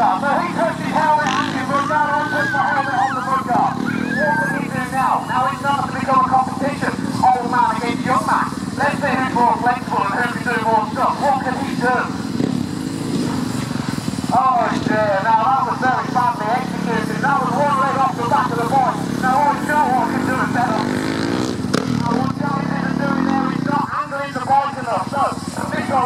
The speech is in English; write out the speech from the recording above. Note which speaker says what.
Speaker 1: guard. So he puts his helmet and his mud guard on, the helmet on the. What does he do now? Now he's starts to become a competition. Old man against young man. Let's see who's more flexible and who can do more stuff. What can he do? Oh dear, now that was very badly executed. That was one leg off the back of the boy. Now all you know what can do is better. Now what Johnny doing there, he's not handling the boys enough. So, Nico,